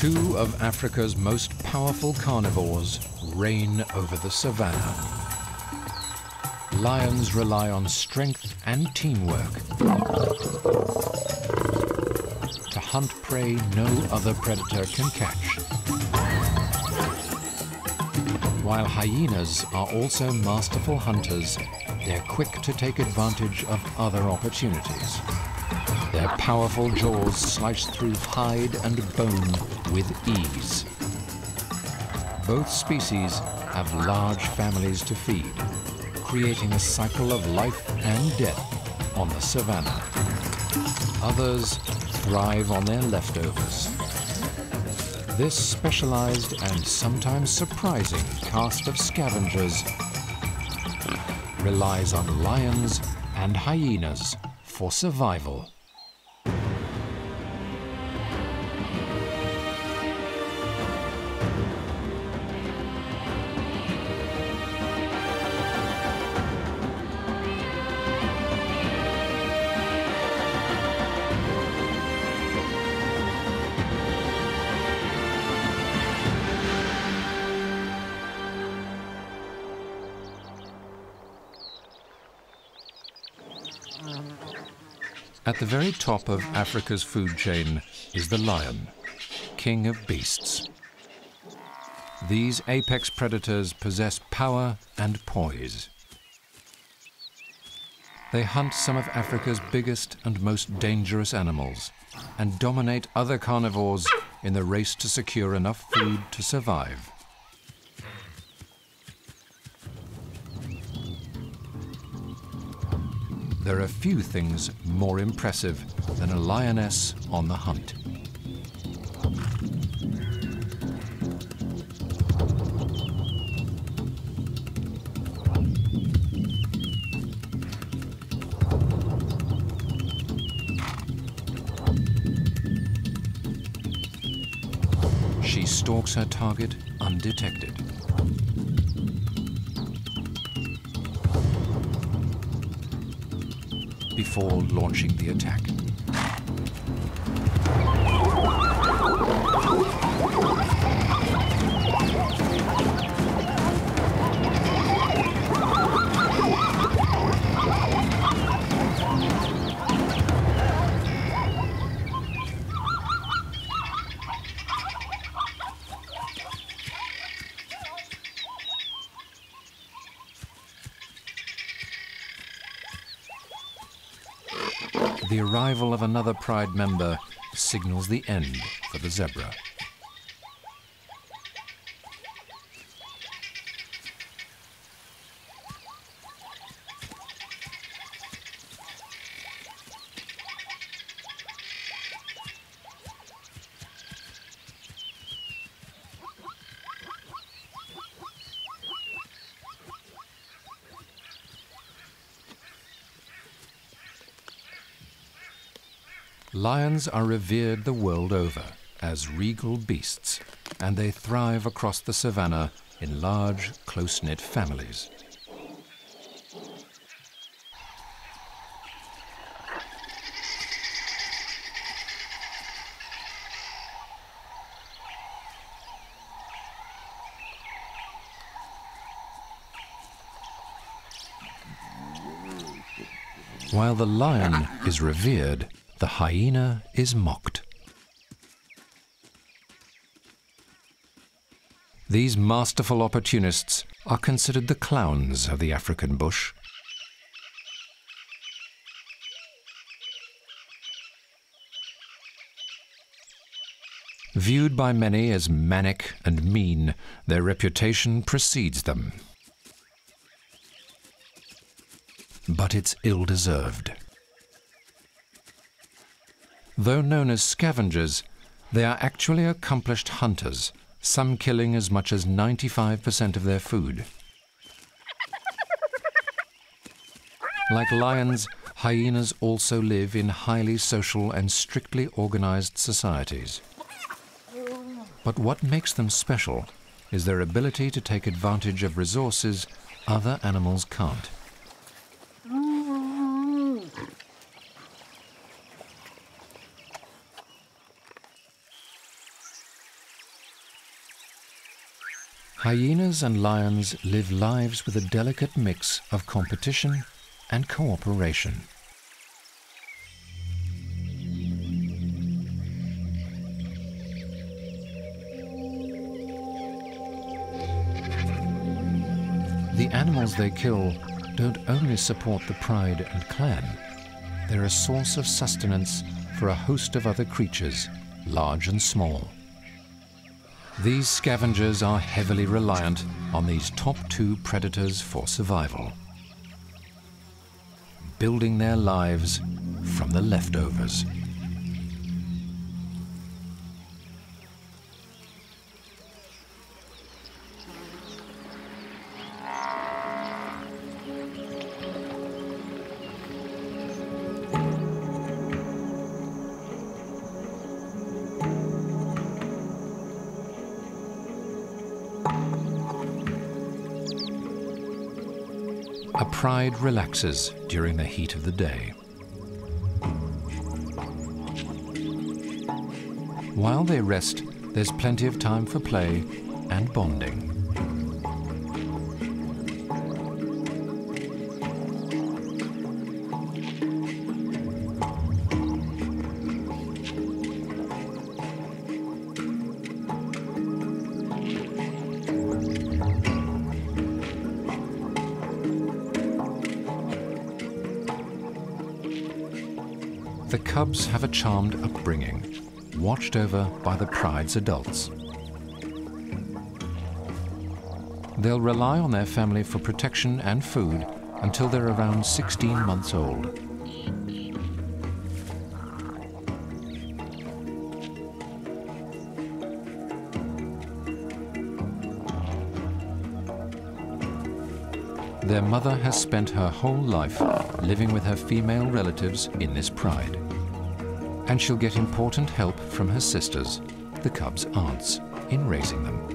Two of Africa's most powerful carnivores reign over the savannah. Lions rely on strength and teamwork to hunt prey no other predator can catch. While hyenas are also masterful hunters, they're quick to take advantage of other opportunities. Their powerful jaws slice through hide and bone with ease. Both species have large families to feed, creating a cycle of life and death on the savannah. Others thrive on their leftovers. This specialized and sometimes surprising cast of scavengers relies on lions and hyenas for survival. At the very top of Africa's food chain is the lion, king of beasts. These apex predators possess power and poise. They hunt some of Africa's biggest and most dangerous animals and dominate other carnivores in the race to secure enough food to survive. There are few things more impressive than a lioness on the hunt. She stalks her target undetected. Before launching the attack. The arrival of another Pride member signals the end for the zebra. Lions are revered the world over as regal beasts, and they thrive across the savannah in large, close-knit families. While the lion is revered, the hyena is mocked. These masterful opportunists are considered the clowns of the African bush. Viewed by many as manic and mean, their reputation precedes them. But it's ill-deserved. Though known as scavengers, they are actually accomplished hunters, some killing as much as 95% of their food. Like lions, hyenas also live in highly social and strictly organized societies. But what makes them special is their ability to take advantage of resources other animals can't. Hyenas and lions live lives with a delicate mix of competition and cooperation. The animals they kill don't only support the pride and clan, they're a source of sustenance for a host of other creatures, large and small. These scavengers are heavily reliant on these top two predators for survival, building their lives from the leftovers. Pride relaxes during the heat of the day. While they rest, there's plenty of time for play and bonding. Cubs have a charmed upbringing, watched over by the pride's adults. They'll rely on their family for protection and food until they're around 16 months old. Their mother has spent her whole life living with her female relatives in this pride. And she'll get important help from her sisters, the cubs' aunts, in raising them.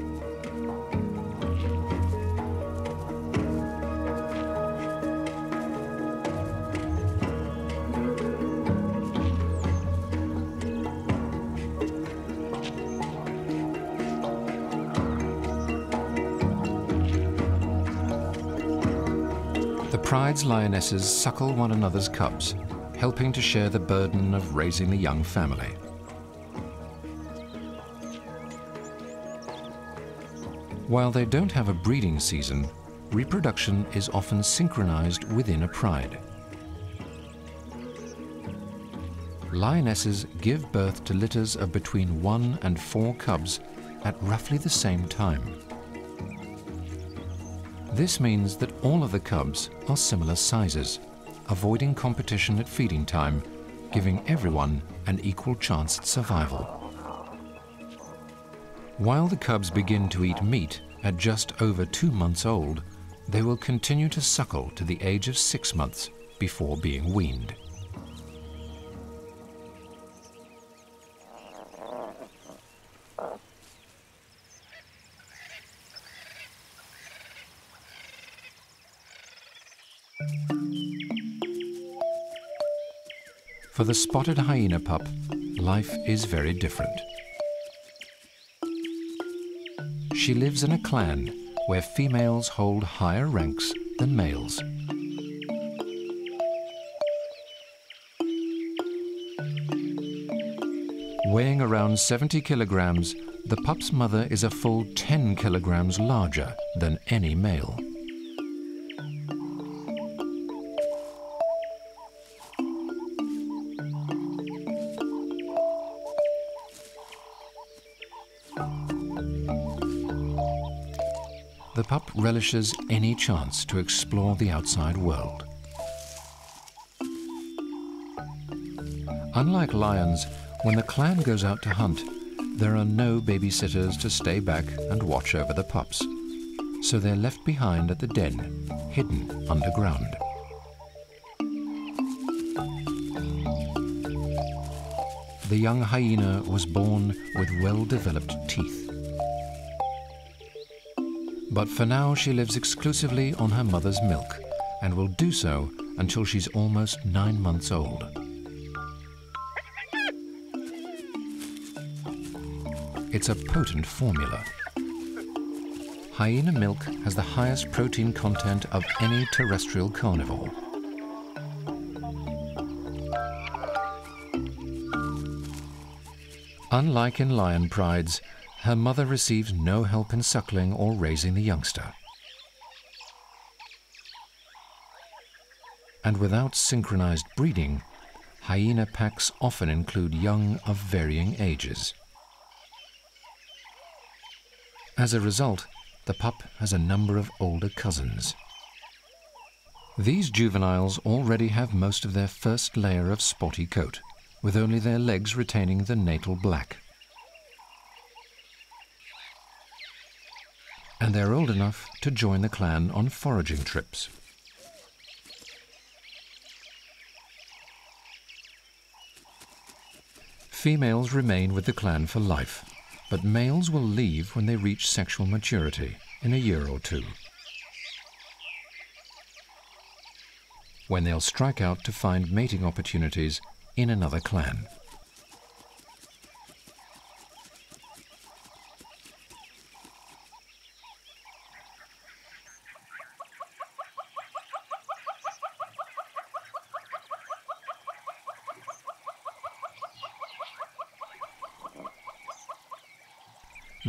The pride's lionesses suckle one another's cubs, helping to share the burden of raising the young family. While they don't have a breeding season, reproduction is often synchronized within a pride. Lionesses give birth to litters of between one and four cubs at roughly the same time. This means that all of the cubs are similar sizes, avoiding competition at feeding time, giving everyone an equal chance at survival. While the cubs begin to eat meat at just over two months old, they will continue to suckle to the age of six months before being weaned. For the spotted hyena pup, life is very different. She lives in a clan where females hold higher ranks than males. Weighing around 70 kilograms, the pup's mother is a full 10 kilograms larger than any male. Pup relishes any chance to explore the outside world. Unlike lions, when the clan goes out to hunt, there are no babysitters to stay back and watch over the pups. So they're left behind at the den, hidden underground. The young hyena was born with well-developed teeth. But for now, she lives exclusively on her mother's milk and will do so until she's almost nine months old. It's a potent formula. hyena milk has the highest protein content of any terrestrial carnivore. Unlike in lion prides, her mother receives no help in suckling or raising the youngster. And without synchronized breeding, hyena packs often include young of varying ages. As a result, the pup has a number of older cousins. These juveniles already have most of their first layer of spotty coat, with only their legs retaining the natal black. And they're old enough to join the clan on foraging trips. Females remain with the clan for life, but males will leave when they reach sexual maturity in a year or two. When they'll strike out to find mating opportunities in another clan.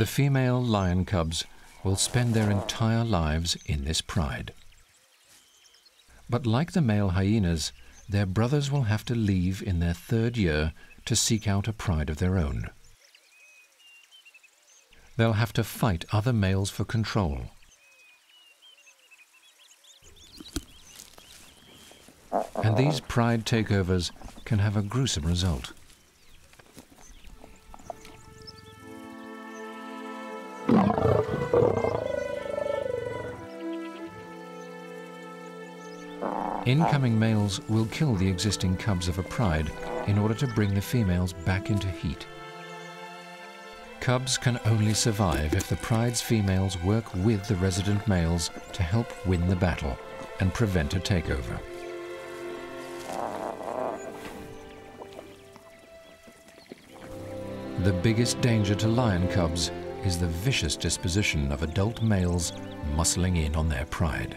The female lion cubs will spend their entire lives in this pride. But like the male hyenas, their brothers will have to leave in their third year to seek out a pride of their own. They'll have to fight other males for control. And these pride takeovers can have a gruesome result. Incoming males will kill the existing cubs of a pride in order to bring the females back into heat. Cubs can only survive if the pride's females work with the resident males to help win the battle and prevent a takeover. The biggest danger to lion cubs is the vicious disposition of adult males muscling in on their pride.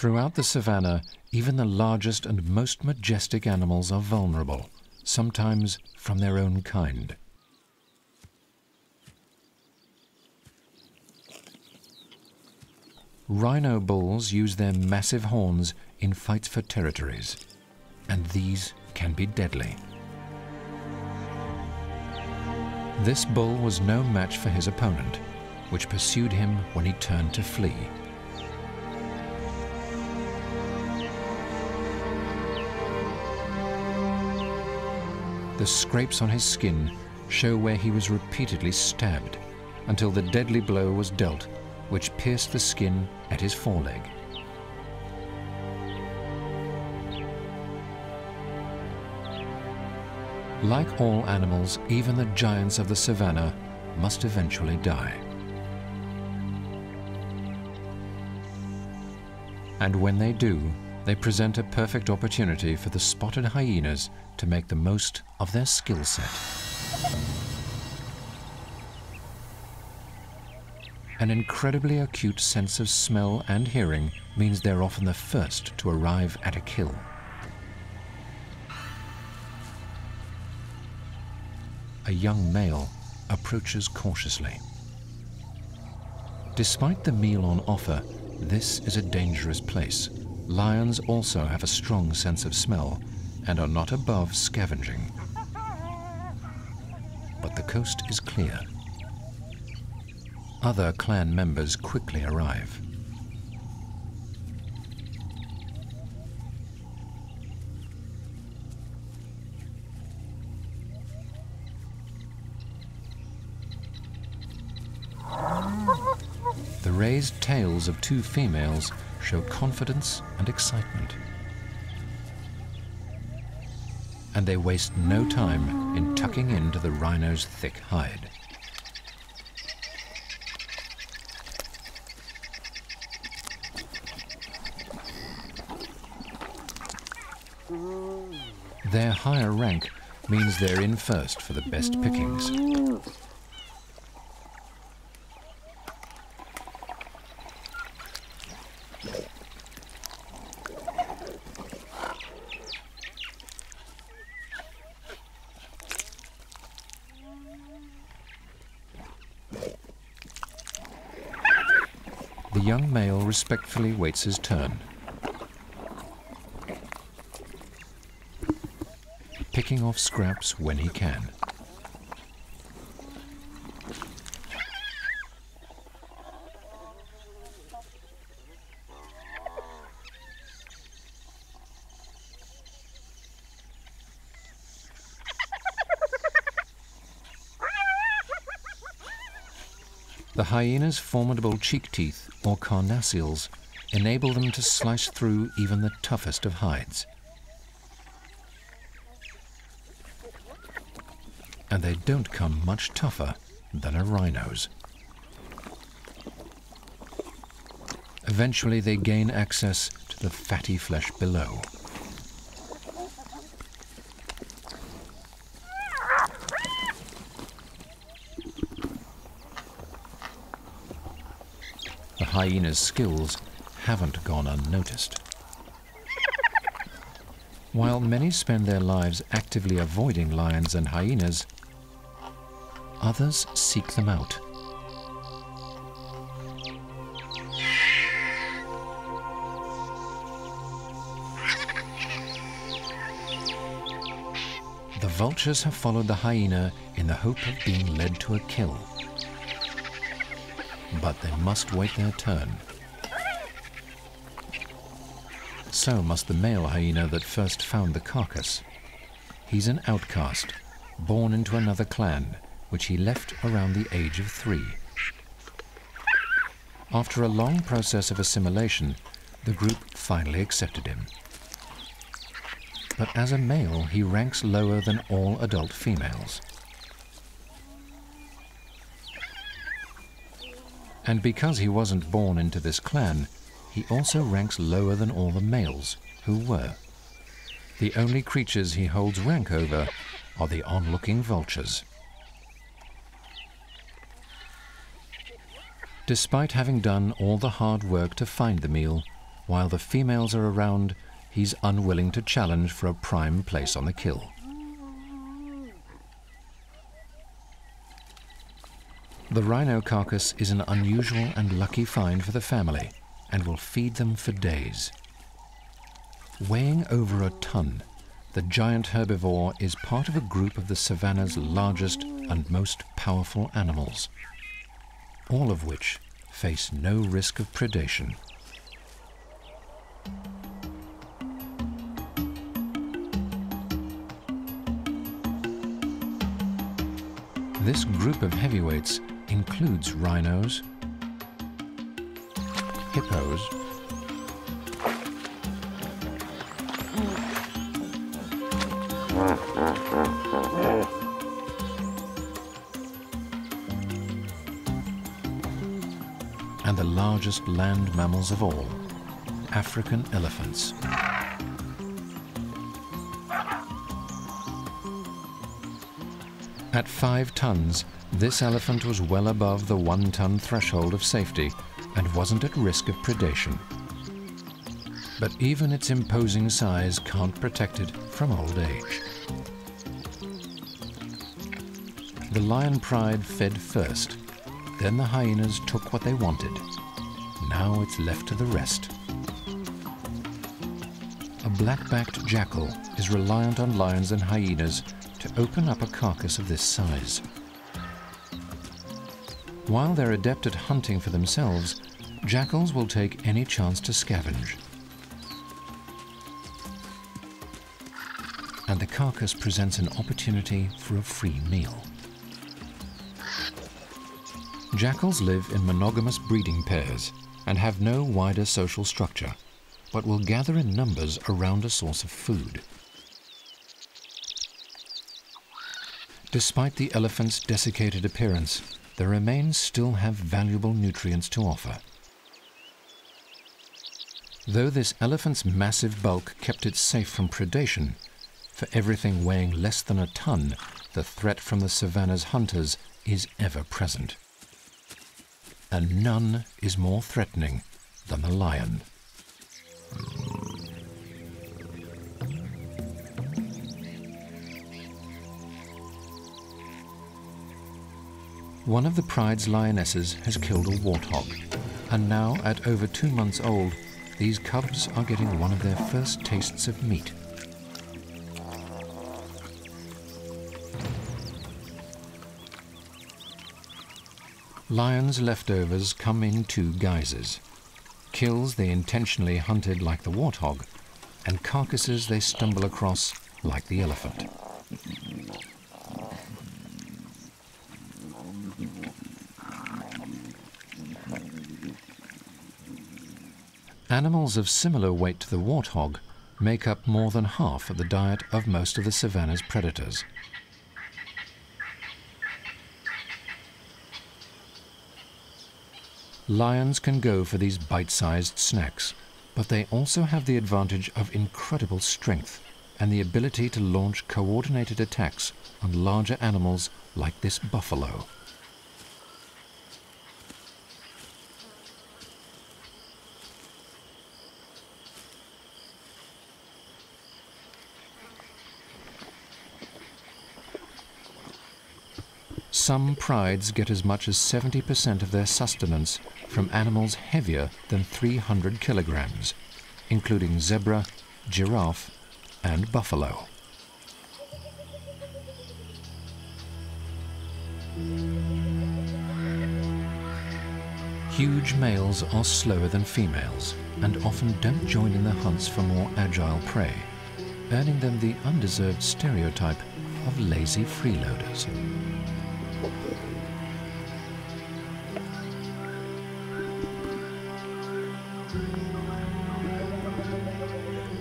Throughout the savannah, even the largest and most majestic animals are vulnerable, sometimes from their own kind. Rhino bulls use their massive horns in fights for territories, and these can be deadly. This bull was no match for his opponent, which pursued him when he turned to flee. The scrapes on his skin show where he was repeatedly stabbed until the deadly blow was dealt, which pierced the skin at his foreleg. Like all animals, even the giants of the savannah must eventually die. And when they do, they present a perfect opportunity for the spotted hyenas to make the most of their skill set. An incredibly acute sense of smell and hearing means they're often the first to arrive at a kill. a young male approaches cautiously. Despite the meal on offer, this is a dangerous place. Lions also have a strong sense of smell and are not above scavenging. But the coast is clear. Other clan members quickly arrive. The raised tails of two females show confidence and excitement. And they waste no time in tucking into the rhino's thick hide. Their higher rank means they're in first for the best pickings. The young male respectfully waits his turn. Picking off scraps when he can. Hyena's formidable cheek teeth, or carnassials, enable them to slice through even the toughest of hides. And they don't come much tougher than a rhino's. Eventually they gain access to the fatty flesh below. Hyena's skills haven't gone unnoticed. While many spend their lives actively avoiding lions and hyenas, others seek them out. The vultures have followed the hyena in the hope of being led to a kill. But they must wait their turn. So must the male hyena that first found the carcass. He's an outcast, born into another clan, which he left around the age of three. After a long process of assimilation, the group finally accepted him. But as a male, he ranks lower than all adult females. And because he wasn't born into this clan, he also ranks lower than all the males, who were. The only creatures he holds rank over are the onlooking vultures. Despite having done all the hard work to find the meal, while the females are around, he's unwilling to challenge for a prime place on the kill. The rhino carcass is an unusual and lucky find for the family and will feed them for days. Weighing over a ton, the giant herbivore is part of a group of the savannah's largest and most powerful animals, all of which face no risk of predation. This group of heavyweights includes rhinos, hippos, and the largest land mammals of all, African elephants. At five tons, this elephant was well above the one ton threshold of safety and wasn't at risk of predation. But even its imposing size can't protect it from old age. The lion pride fed first. Then the hyenas took what they wanted. Now it's left to the rest. Black-backed jackal is reliant on lions and hyenas to open up a carcass of this size. While they're adept at hunting for themselves, jackals will take any chance to scavenge. And the carcass presents an opportunity for a free meal. Jackals live in monogamous breeding pairs and have no wider social structure, but will gather in numbers around a source of food. Despite the elephant's desiccated appearance, the remains still have valuable nutrients to offer. Though this elephant's massive bulk kept it safe from predation, for everything weighing less than a ton, the threat from the savannah's hunters is ever present. And none is more threatening than the lion. One of the Pride's lionesses has killed a warthog, and now, at over two months old, these cubs are getting one of their first tastes of meat. Lions' leftovers come in two guises. Kills they intentionally hunted like the warthog, and carcasses they stumble across like the elephant. Animals of similar weight to the warthog make up more than half of the diet of most of the savanna's predators. Lions can go for these bite-sized snacks, but they also have the advantage of incredible strength and the ability to launch coordinated attacks on larger animals like this buffalo. Some prides get as much as 70% of their sustenance from animals heavier than 300 kilograms, including zebra, giraffe, and buffalo. Huge males are slower than females and often don't join in the hunts for more agile prey, earning them the undeserved stereotype of lazy freeloaders.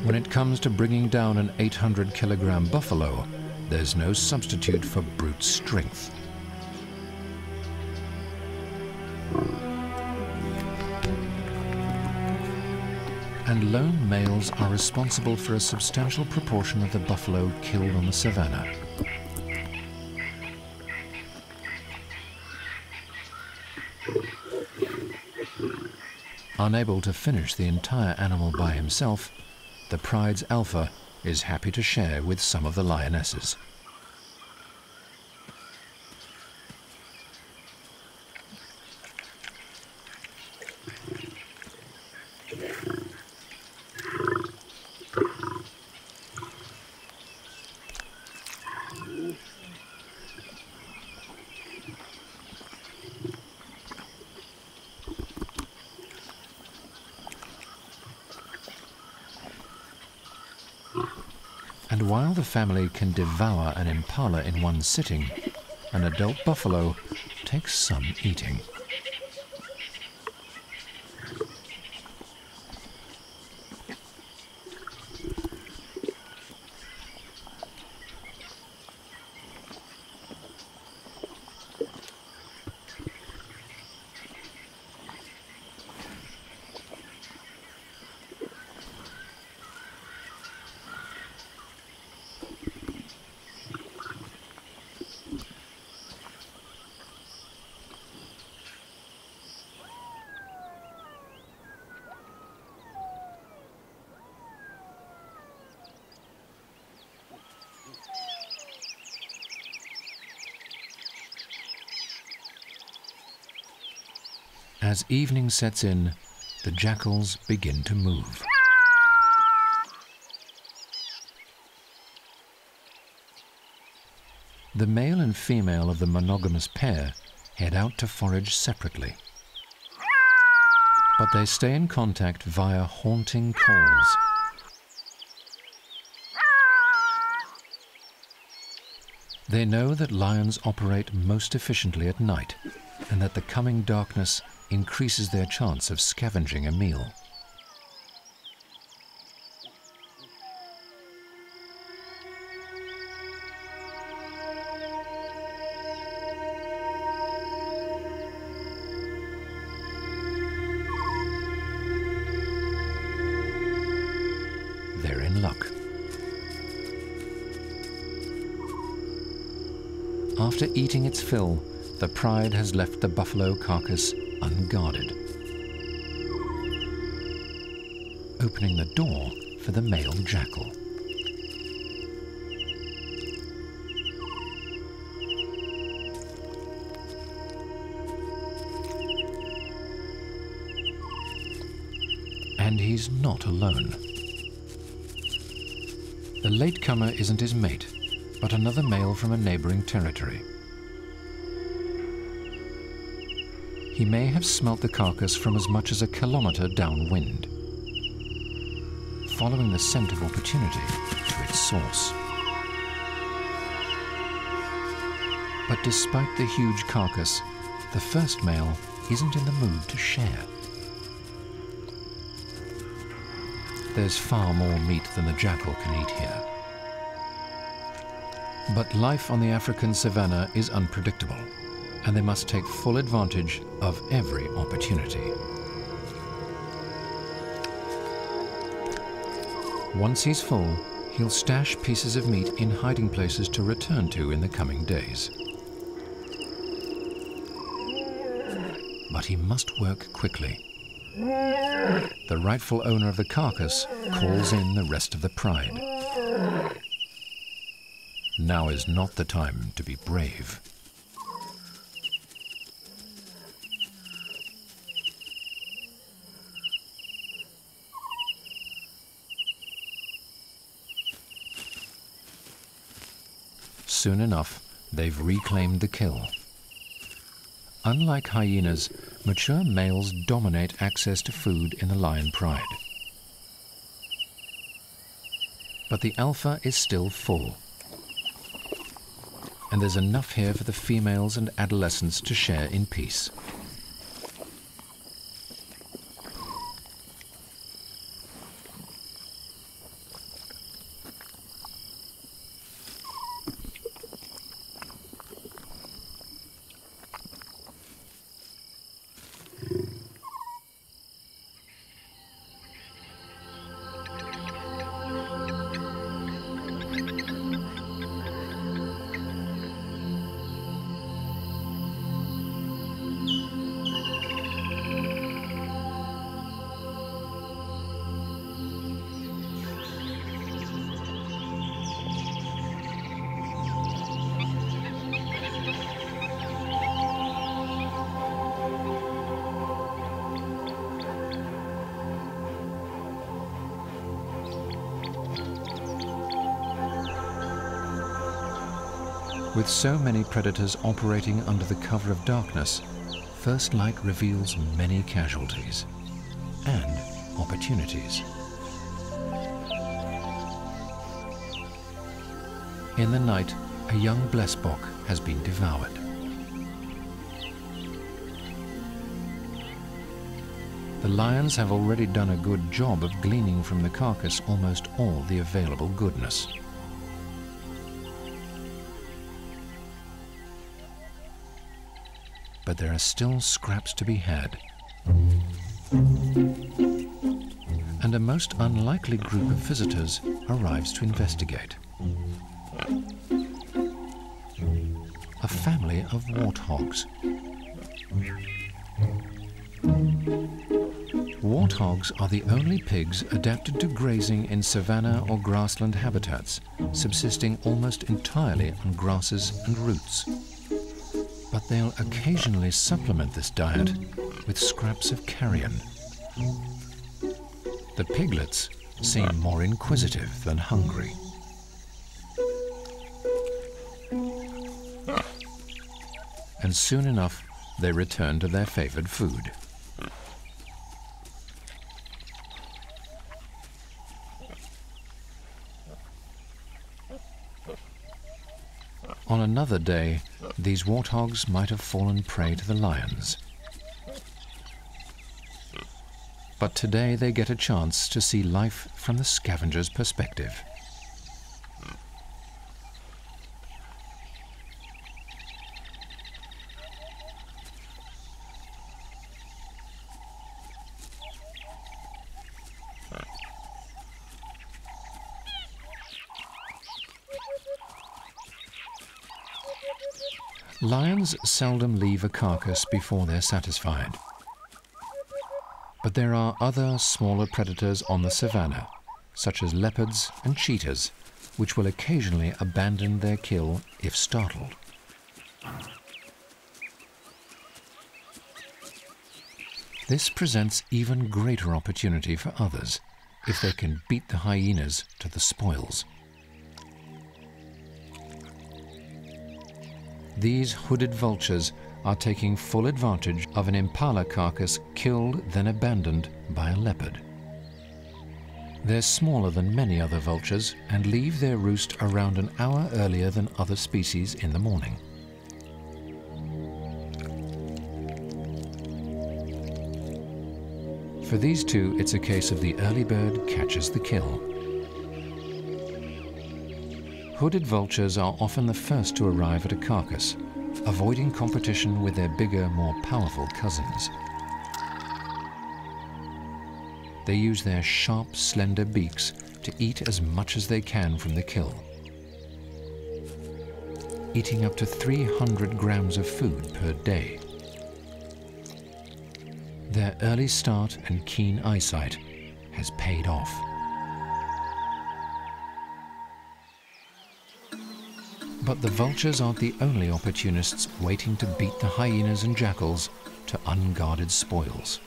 When it comes to bringing down an 800 kilogram buffalo, there's no substitute for brute strength. And lone males are responsible for a substantial proportion of the buffalo killed on the savannah. Unable to finish the entire animal by himself, the pride's alpha is happy to share with some of the lionesses. And while the family can devour an impala in one sitting, an adult buffalo takes some eating. As evening sets in, the jackals begin to move. The male and female of the monogamous pair head out to forage separately. But they stay in contact via haunting calls. They know that lions operate most efficiently at night and that the coming darkness increases their chance of scavenging a meal. They're in luck. After eating its fill, the pride has left the buffalo carcass unguarded, opening the door for the male jackal. And he's not alone. The latecomer isn't his mate, but another male from a neighboring territory. He may have smelt the carcass from as much as a kilometer downwind, following the scent of opportunity to its source. But despite the huge carcass, the first male isn't in the mood to share. There's far more meat than the jackal can eat here. But life on the African savanna is unpredictable, and they must take full advantage of every opportunity. Once he's full, he'll stash pieces of meat in hiding places to return to in the coming days. But he must work quickly. The rightful owner of the carcass calls in the rest of the pride. Now is not the time to be brave. Soon enough, they've reclaimed the kill. Unlike hyenas, mature males dominate access to food in the lion pride. But the alpha is still full. And there's enough here for the females and adolescents to share in peace. With so many predators operating under the cover of darkness, First Light reveals many casualties and opportunities. In the night, a young blesbok has been devoured. The lions have already done a good job of gleaning from the carcass almost all the available goodness. There are still scraps to be had. And a most unlikely group of visitors arrives to investigate. A family of warthogs. Warthogs are the only pigs adapted to grazing in savanna or grassland habitats, subsisting almost entirely on grasses and roots they'll occasionally supplement this diet with scraps of carrion. The piglets seem more inquisitive than hungry. And soon enough, they return to their favored food. On another day, these warthogs might have fallen prey to the lions. But today they get a chance to see life from the scavenger's perspective. Lions seldom leave a carcass before they're satisfied. But there are other smaller predators on the savannah, such as leopards and cheetahs, which will occasionally abandon their kill if startled. This presents even greater opportunity for others if they can beat the hyenas to the spoils. These hooded vultures are taking full advantage of an impala carcass killed then abandoned by a leopard. They're smaller than many other vultures and leave their roost around an hour earlier than other species in the morning. For these two, it's a case of the early bird catches the kill. Hooded vultures are often the first to arrive at a carcass, avoiding competition with their bigger, more powerful cousins. They use their sharp, slender beaks to eat as much as they can from the kill, eating up to 300 grams of food per day. Their early start and keen eyesight has paid off. But the vultures aren't the only opportunists waiting to beat the hyenas and jackals to unguarded spoils.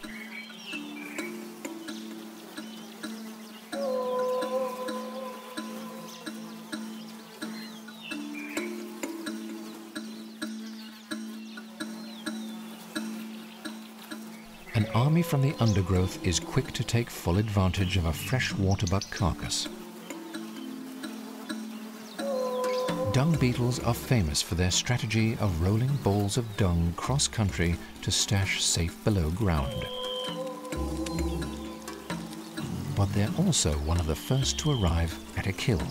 An army from the undergrowth is quick to take full advantage of a fresh waterbuck carcass. Dung beetles are famous for their strategy of rolling balls of dung cross-country to stash safe below ground. But they're also one of the first to arrive at a kill,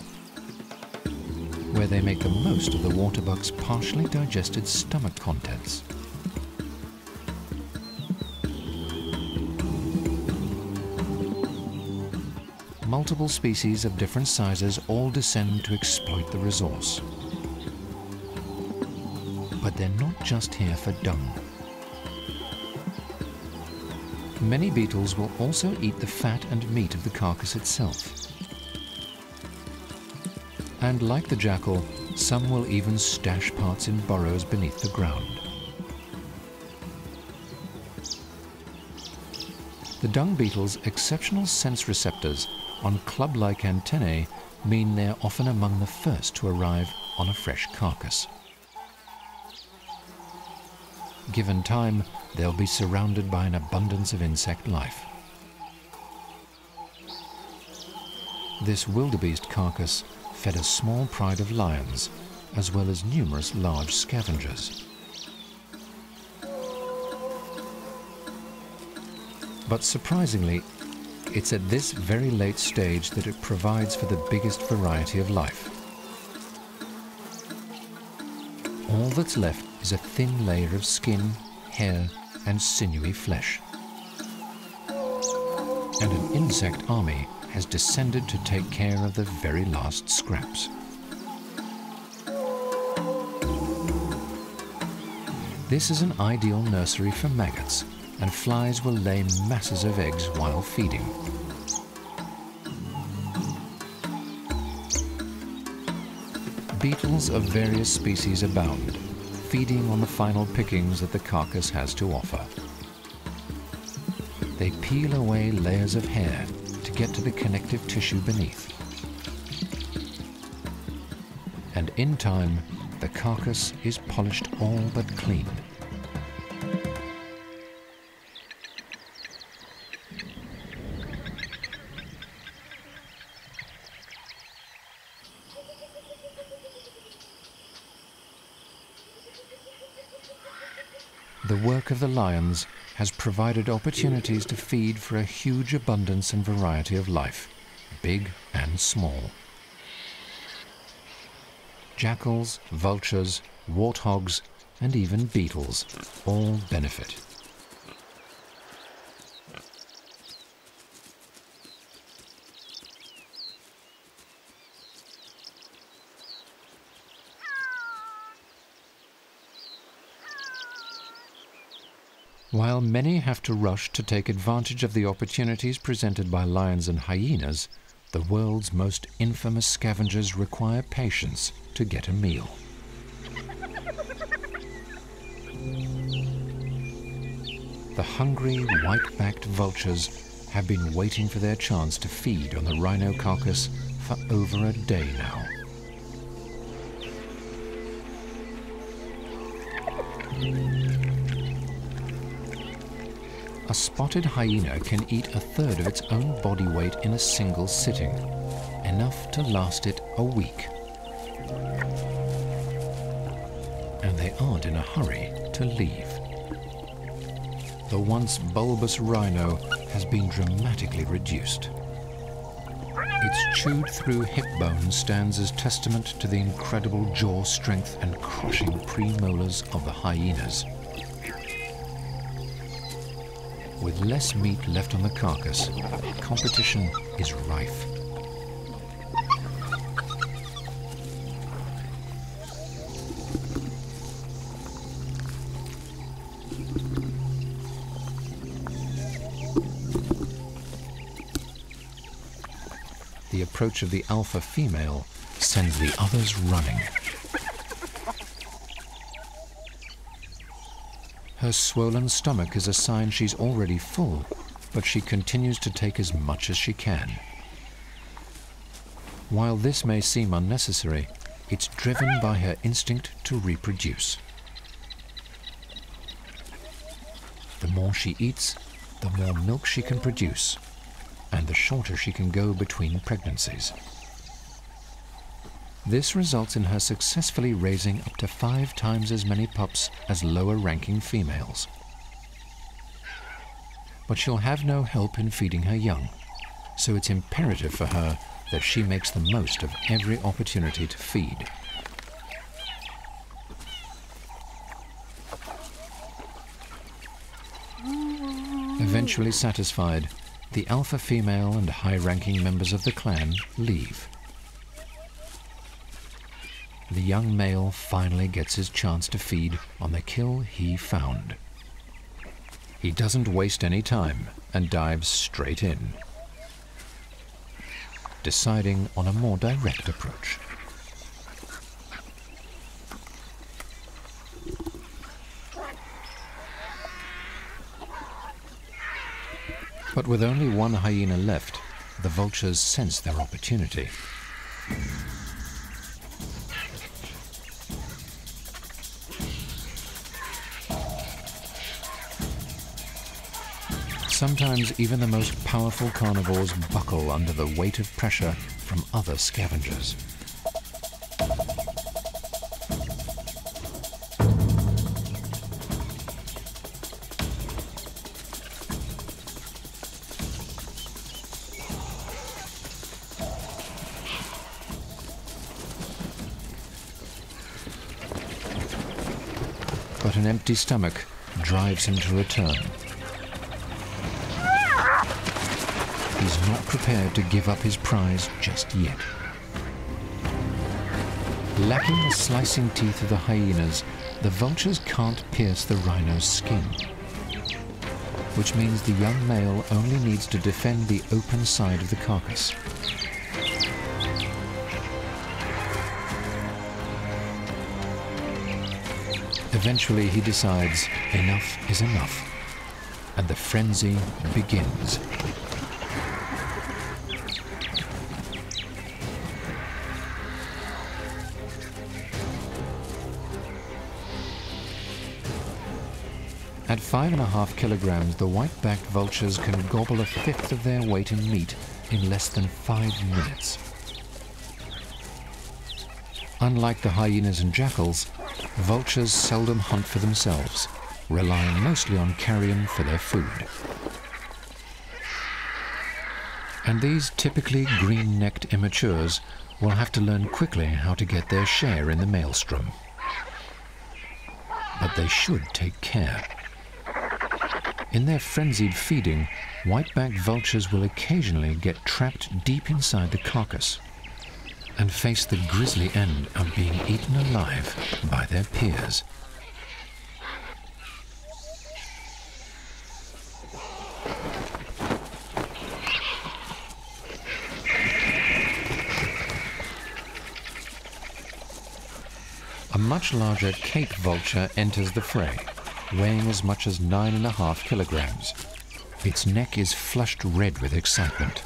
where they make the most of the waterbuck's partially digested stomach contents. Multiple species of different sizes all descend to exploit the resource. But they're not just here for dung. Many beetles will also eat the fat and meat of the carcass itself. And like the jackal, some will even stash parts in burrows beneath the ground. The dung beetle's exceptional sense receptors on club-like antennae mean they're often among the first to arrive on a fresh carcass. Given time, they'll be surrounded by an abundance of insect life. This wildebeest carcass fed a small pride of lions, as well as numerous large scavengers. But surprisingly, it's at this very late stage that it provides for the biggest variety of life. All that's left is a thin layer of skin, hair and sinewy flesh. And an insect army has descended to take care of the very last scraps. This is an ideal nursery for maggots, and flies will lay masses of eggs while feeding. Beetles of various species abound, feeding on the final pickings that the carcass has to offer. they peel away layers of hair to get to the connective tissue beneath. And in time, the carcass is polished all but clean. Lions has provided opportunities to feed for a huge abundance and variety of life, big and small. Jackals, vultures, warthogs, and even beetles all benefit. While many have to rush to take advantage of the opportunities presented by lions and hyenas, the world's most infamous scavengers require patience to get a meal. The hungry, white-backed vultures have been waiting for their chance to feed on the rhino carcass for over a day now. A spotted hyena can eat a third of its own body weight in a single sitting, enough to last it a week. And they aren't in a hurry to leave. The once bulbous rhino has been dramatically reduced. Its chewed through hip bone stands as testament to the incredible jaw strength and crushing premolars of the hyenas. With less meat left on the carcass, competition is rife. The approach of the alpha female sends the others running. Her swollen stomach is a sign she's already full, but she continues to take as much as she can. While this may seem unnecessary, it's driven by her instinct to reproduce. The more she eats, the more milk she can produce, and the shorter she can go between pregnancies. This results in her successfully raising up to five times as many pups as lower-ranking females. But she'll have no help in feeding her young, so it's imperative for her that she makes the most of every opportunity to feed. Eventually satisfied, the alpha female and high-ranking members of the clan leave the young male finally gets his chance to feed on the kill he found. He doesn't waste any time and dives straight in, deciding on a more direct approach. But with only one hyena left, the vultures sense their opportunity. Sometimes even the most powerful carnivores buckle under the weight of pressure from other scavengers. But an empty stomach drives him to return. He's not prepared to give up his prize just yet. Lacking the slicing teeth of the hyenas, the vultures can't pierce the rhino's skin. Which means the young male only needs to defend the open side of the carcass. Eventually he decides enough is enough and the frenzy begins. Five and a half kilograms, the white-backed vultures can gobble a fifth of their weight in meat in less than five minutes. Unlike the hyenas and jackals, vultures seldom hunt for themselves, relying mostly on carrion for their food. And these typically green-necked immatures will have to learn quickly how to get their share in the maelstrom. But they should take care. In their frenzied feeding, white-backed vultures will occasionally get trapped deep inside the carcass and face the grisly end of being eaten alive by their peers. A much larger Cape vulture enters the fray weighing as much as nine and a half kilograms. Its neck is flushed red with excitement.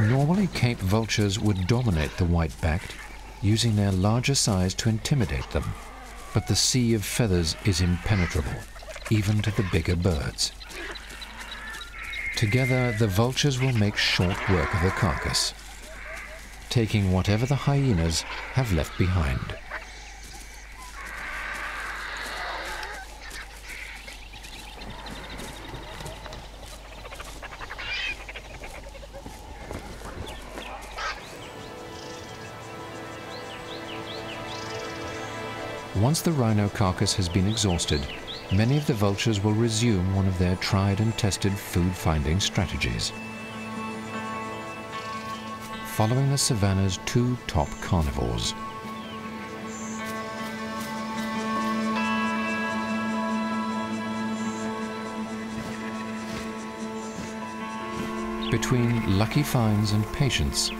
Normally, Cape vultures would dominate the white-backed, using their larger size to intimidate them, but the sea of feathers is impenetrable, even to the bigger birds. Together, the vultures will make short work of the carcass, taking whatever the hyenas have left behind. Once the rhino carcass has been exhausted, many of the vultures will resume one of their tried and tested food-finding strategies. Following the savanna's two top carnivores. Between lucky finds and patience,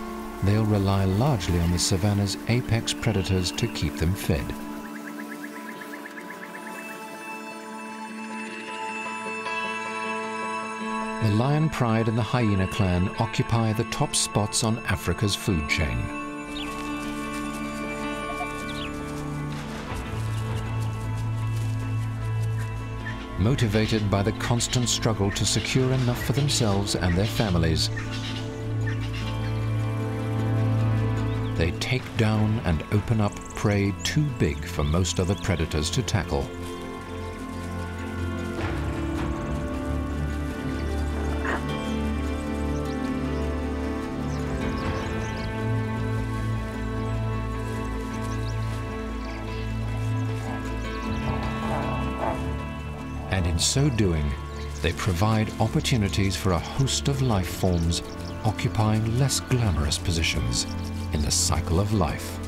they'll rely largely on the savanna's apex predators to keep them fed. The lion pride and the hyena clan occupy the top spots on Africa's food chain. Motivated by the constant struggle to secure enough for themselves and their families, they take down and open up prey too big for most other predators to tackle. So doing, they provide opportunities for a host of life forms occupying less glamorous positions in the cycle of life.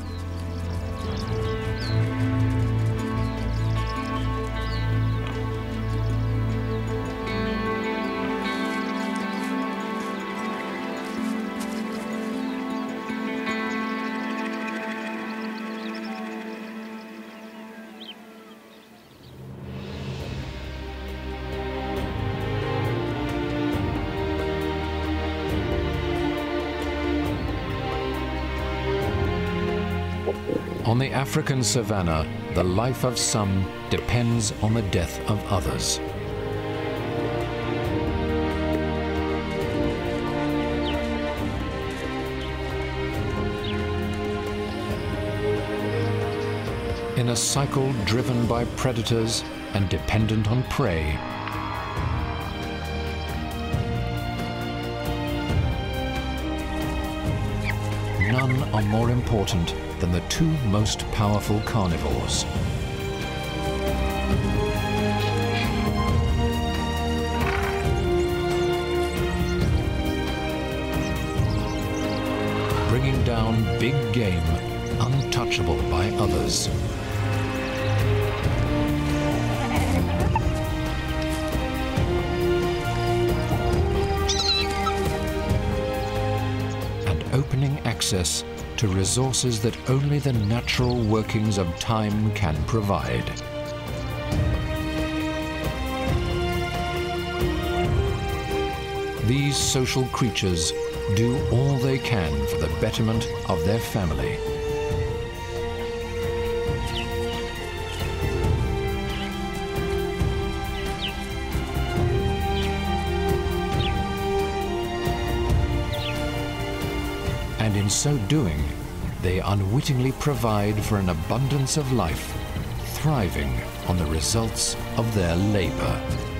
The African savanna, the life of some depends on the death of others. In a cycle driven by predators and dependent on prey, none are more important than the two most powerful carnivores. Bringing down big game untouchable by others. opening access to resources that only the natural workings of time can provide. These social creatures do all they can for the betterment of their family. So doing, they unwittingly provide for an abundance of life, thriving on the results of their labor.